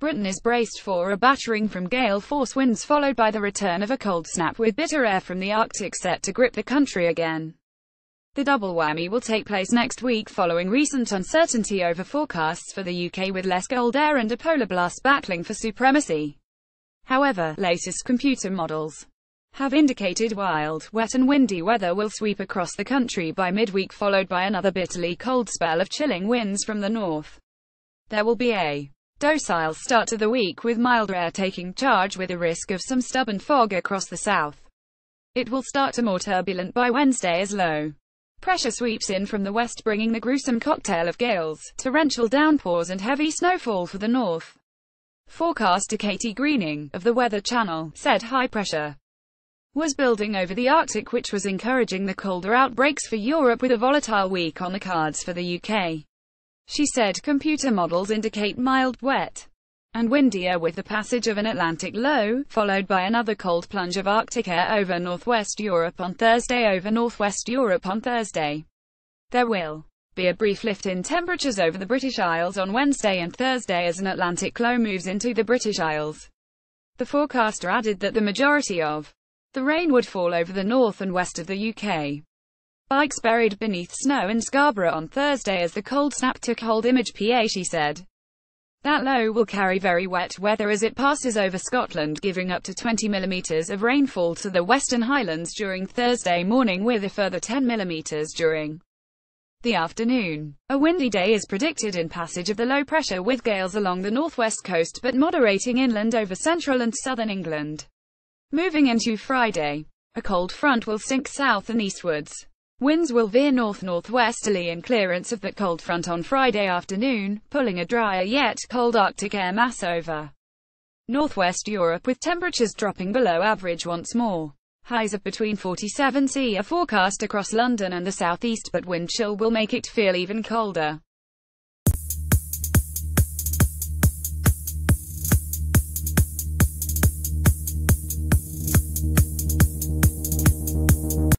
Britain is braced for a battering from gale force winds followed by the return of a cold snap with bitter air from the Arctic set to grip the country again. The double whammy will take place next week following recent uncertainty over forecasts for the UK with less cold air and a polar blast battling for supremacy. However, latest computer models have indicated wild, wet and windy weather will sweep across the country by midweek followed by another bitterly cold spell of chilling winds from the north. There will be a docile start to the week with mild air taking charge with a risk of some stubborn fog across the south. It will start to more turbulent by Wednesday as low pressure sweeps in from the west bringing the gruesome cocktail of gales, torrential downpours and heavy snowfall for the north. Forecaster Katie Greening, of the Weather Channel, said high pressure was building over the Arctic which was encouraging the colder outbreaks for Europe with a volatile week on the cards for the UK. She said computer models indicate mild, wet, and windier with the passage of an Atlantic low, followed by another cold plunge of Arctic air over northwest Europe on Thursday over northwest Europe on Thursday. There will be a brief lift in temperatures over the British Isles on Wednesday and Thursday as an Atlantic low moves into the British Isles. The forecaster added that the majority of the rain would fall over the north and west of the UK. Bikes buried beneath snow in Scarborough on Thursday as the cold snap took hold image PA she said. That low will carry very wet weather as it passes over Scotland giving up to 20 millimetres of rainfall to the Western Highlands during Thursday morning with a further 10 millimetres during the afternoon. A windy day is predicted in passage of the low pressure with gales along the northwest coast but moderating inland over central and southern England. Moving into Friday, a cold front will sink south and eastwards. Winds will veer north-northwesterly in clearance of that cold front on Friday afternoon, pulling a drier yet cold Arctic air mass over northwest Europe with temperatures dropping below average once more. Highs of between 47 C are forecast across London and the southeast but wind chill will make it feel even colder.